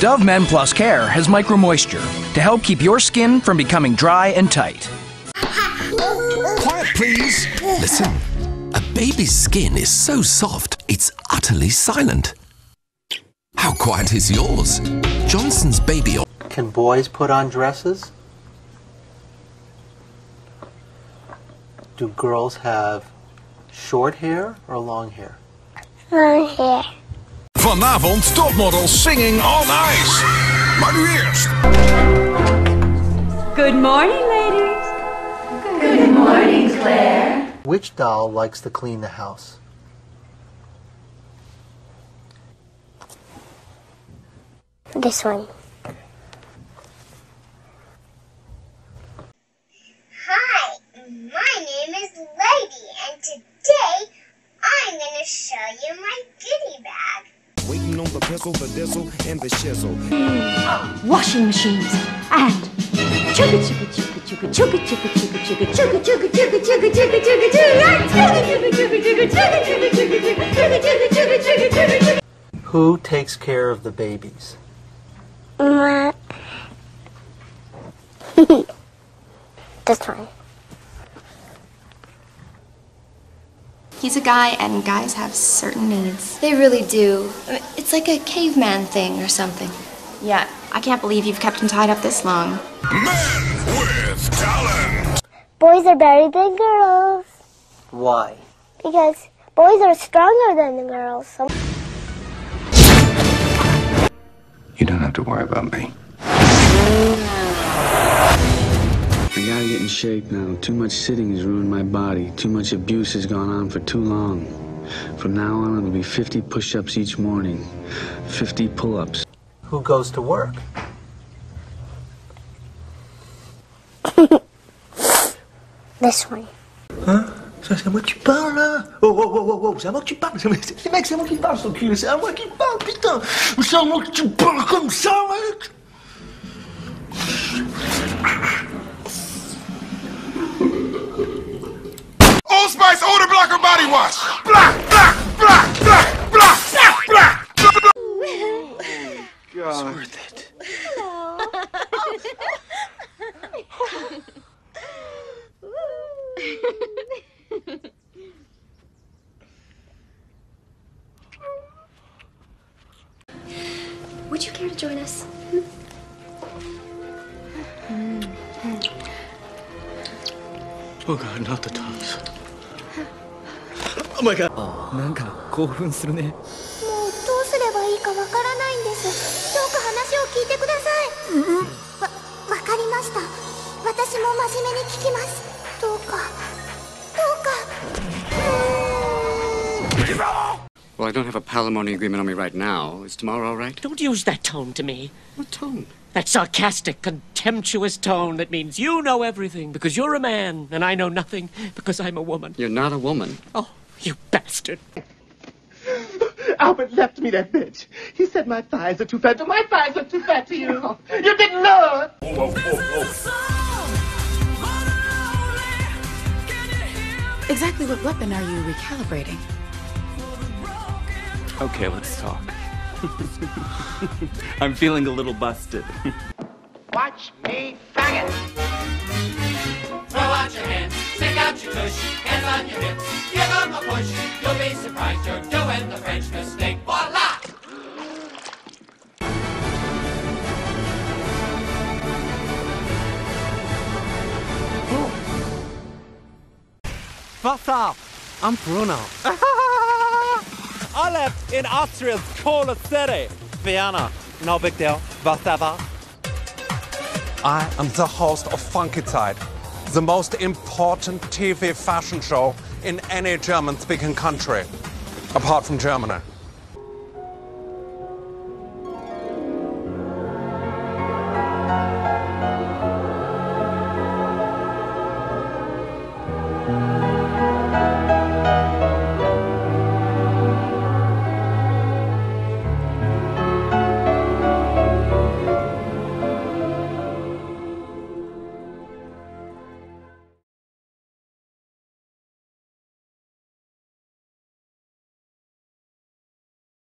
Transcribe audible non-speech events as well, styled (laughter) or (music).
Dove Men Plus Care has micro moisture to help keep your skin from becoming dry and tight. Quiet, please. Listen. A baby's skin is so soft, it's utterly silent. How quiet is yours? Johnson's Baby Oil. Can boys put on dresses? Do girls have short hair or long hair? Long hair. Vanavond topmodels singing on ice. Maar nu eerst. Good morning, ladies. Good morning, Claire. Which doll likes to clean the house? This one. Hi, my name is Lady, and today I'm gonna show you my goodie bag. Waiting on the pistol, the dizzle, and the shizzle. Washing machines and chugga chugga chugga Who takes care of the babies? Ma. this one. He's a guy, and guys have certain needs. They really do. It's like a caveman thing or something. Yeah, I can't believe you've kept him tied up this long. Men with talent. Boys are better than girls Why? because boys are stronger than the girls. So You don't have to worry about me. I gotta get in shape now. Too much sitting has ruined my body. Too much abuse has gone on for too long. From now on, it'll be 50 push ups each morning, 50 pull ups. Who goes to work? (coughs) this one. Ça, c'est à moi que tu parles, là Oh, oh, oh, oh, oh, c'est à moi que tu parles c'est- c'est- Les mecs, c'est à moi qui parle, son cul, c'est à moi qui parle, putain C'est à moi que tu parles comme ça, mec wash. Blah, blah, blah, blah, blah, blah, blah. Oh, God. It's worth it. Would you care to join us? Oh God, not the tongues. Oh my god. なんか興奮するねもうどうすればいいかわからないんです。どうか話を聞いてください。わ、わかりました。私も真面目に聞きます。どうか、どうか。 Well, I don't have a palimony agreement on me right now. Is tomorrow all right? Don't use that tone to me. What tone? That sarcastic, contemptuous tone that means you know everything because you're a man and I know nothing because I'm a woman. You're not a woman. Oh, you bastard. Albert left me that bitch. He said my thighs are too fat. My thighs are too fat to you. You didn't know it. Exactly what weapon are you recalibrating? Okay, let's talk. (laughs) I'm feeling a little busted. Watch me fang it. Throw out your hands, stick out your tush, hands on your hips, give 'em a push. You'll be surprised you're doing the French mistake. Voila! What's up? I'm Bruno. (laughs) I live in Austria's coolest city, Vienna. No big deal. Whatever. I am the host of Funkyzeit, the most important TV fashion show in any German speaking country, apart from Germany.